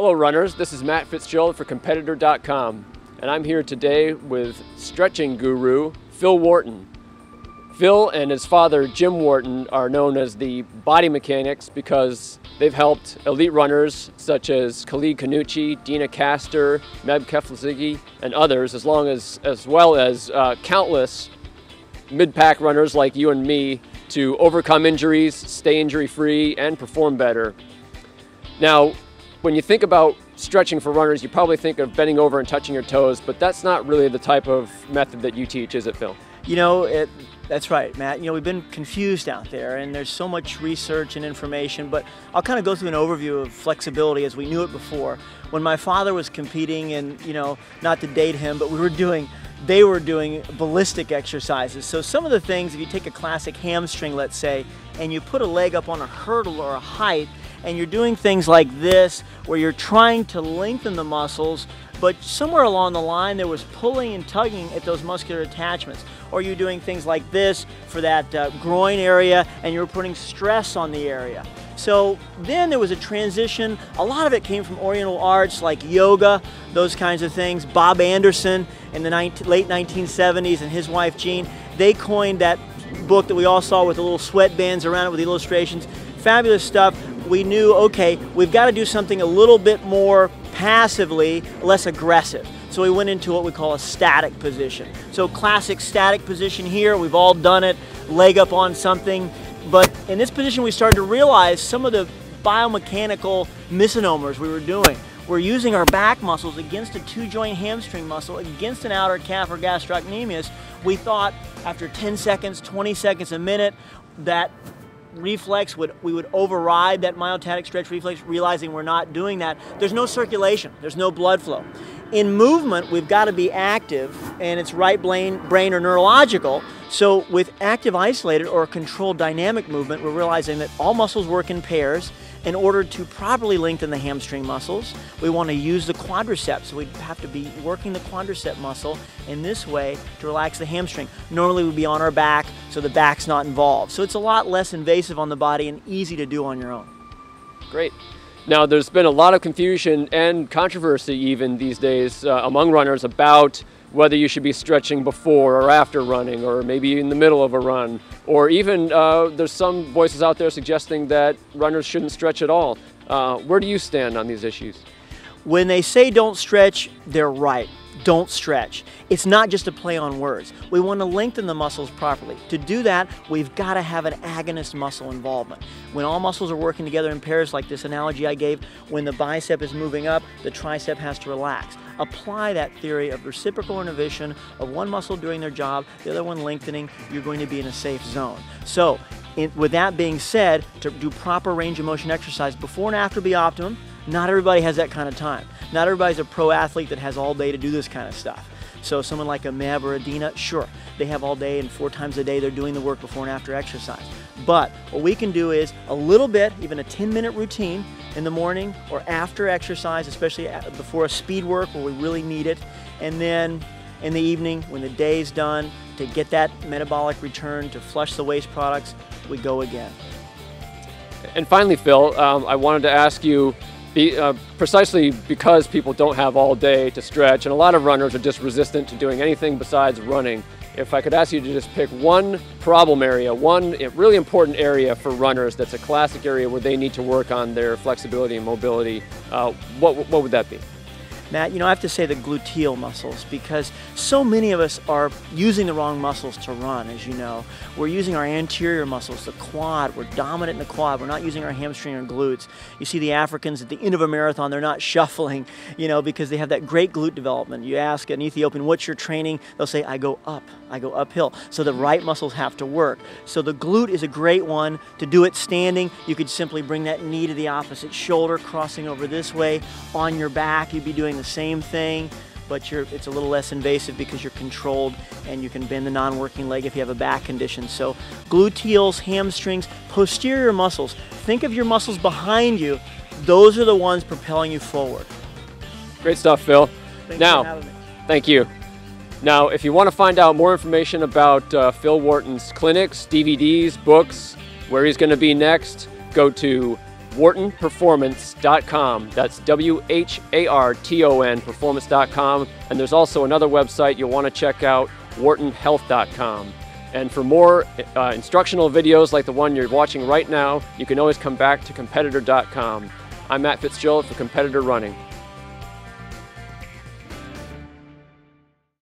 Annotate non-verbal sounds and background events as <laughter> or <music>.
Hello runners, this is Matt Fitzgerald for Competitor.com and I'm here today with stretching guru Phil Wharton. Phil and his father Jim Wharton are known as the body mechanics because they've helped elite runners such as Khalid Khannouchi, Deena Kastor, Meb Keflezighi, and others, as long as as well as uh, countless mid-pack runners like you and me to overcome injuries, stay injury-free, and perform better. Now, when you think about stretching for runners, you probably think of bending over and touching your toes, but that's not really the type of method that you teach, is it, Phil? You know, it, that's right, Matt. You know, we've been confused out there, and there's so much research and information, but I'll kind of go through an overview of flexibility as we knew it before. When my father was competing, and, you know, not to date him, but we were doing they were doing ballistic exercises. So some of the things, if you take a classic hamstring, let's say, and you put a leg up on a hurdle or a height, and you're doing things like this where you're trying to lengthen the muscles but somewhere along the line there was pulling and tugging at those muscular attachments. Or you're doing things like this for that uh, groin area and you're putting stress on the area. So then there was a transition. A lot of it came from oriental arts like yoga those kinds of things. Bob anderson in the late 1970s and his wife jean they coined that book that we all saw with the little sweatbands around it with the illustrations. Fabulous stuff we knew, okay, we've got to do something a little bit more passively, less aggressive. So we went into what we call a static position. So classic static position here, we've all done it, leg up on something. But in this position, we started to realize some of the biomechanical misnomers we were doing. We're using our back muscles against a two joint hamstring muscle, against an outer calf or gastrocnemius. We thought after 10 seconds, 20 seconds, a minute, that reflex would we would override that myotatic stretch reflex realizing we're not doing that. There's no circulation. There's no blood flow. In movement we've got to be active and it's right brain brain or neurological so with active isolated or controlled dynamic movement we're realizing that all muscles work in pairs in order to properly lengthen the hamstring muscles, we want to use the quadriceps. So we have to be working the quadricep muscle in this way to relax the hamstring. Normally we'd be on our back, so the back's not involved. So it's a lot less invasive on the body and easy to do on your own. Great. Now, there's been a lot of confusion and controversy even these days uh, among runners about whether you should be stretching before or after running, or maybe in the middle of a run, or even uh, there's some voices out there suggesting that runners shouldn't stretch at all. Uh, where do you stand on these issues? When they say don't stretch, they're right. Don't stretch. It's not just a play on words. We want to lengthen the muscles properly. To do that, we've got to have an agonist muscle involvement. When all muscles are working together in pairs, like this analogy I gave, when the bicep is moving up, the tricep has to relax apply that theory of reciprocal innervation of one muscle doing their job, the other one lengthening, you're going to be in a safe zone. So in, with that being said, to do proper range of motion exercise before and after be optimum, not everybody has that kind of time. Not everybody's a pro athlete that has all day to do this kind of stuff. So someone like a Meb or a Deena, sure, they have all day and four times a day they're doing the work before and after exercise. But what we can do is a little bit, even a 10 minute routine in the morning or after exercise, especially before a speed work where we really need it. And then in the evening when the day is done to get that metabolic return to flush the waste products, we go again. And finally, Phil, um, I wanted to ask you be, uh, precisely because people don't have all day to stretch, and a lot of runners are just resistant to doing anything besides running. If I could ask you to just pick one problem area, one really important area for runners that's a classic area where they need to work on their flexibility and mobility, uh, what, what would that be? Matt, you know, I have to say the gluteal muscles because so many of us are using the wrong muscles to run, as you know. We're using our anterior muscles, the quad. We're dominant in the quad. We're not using our hamstring or glutes. You see the Africans at the end of a marathon, they're not <laughs> shuffling, you know, because they have that great glute development. You ask an Ethiopian, what's your training? They'll say, I go up, I go uphill. So the right muscles have to work. So the glute is a great one. To do it standing, you could simply bring that knee to the opposite shoulder, crossing over this way. On your back, you'd be doing the same thing, but it's a little less invasive because you're controlled and you can bend the non-working leg if you have a back condition. So gluteals, hamstrings, posterior muscles. Think of your muscles behind you. Those are the ones propelling you forward. Great stuff, Phil. Thanks now, thank you. Now, if you want to find out more information about uh, Phil Wharton's clinics, DVDs, books, where he's going to be next, go to whartonperformance.com. That's W H A R T O N performance.com. And there's also another website you'll want to check out, whartonhealth.com. And for more uh, instructional videos like the one you're watching right now, you can always come back to competitor.com. I'm Matt Fitzgerald for Competitor Running.